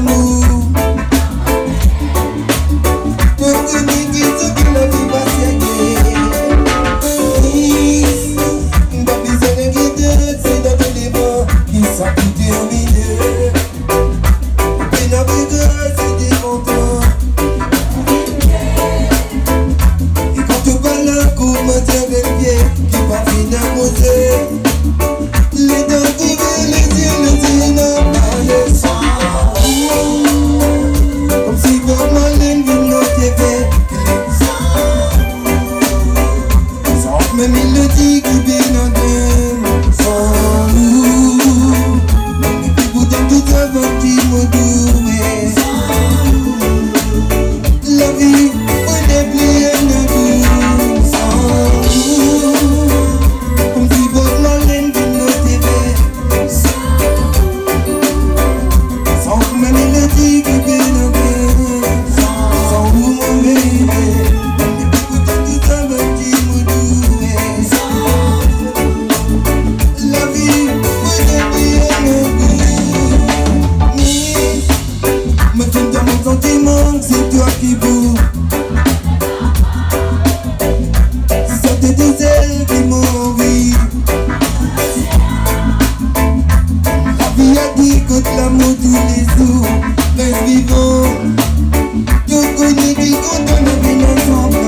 amor. Öyle değil gibi tu as dit contre l'amour tous les jours, reste vivant. Tout connaît, vivant dans le village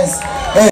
guys. Hey.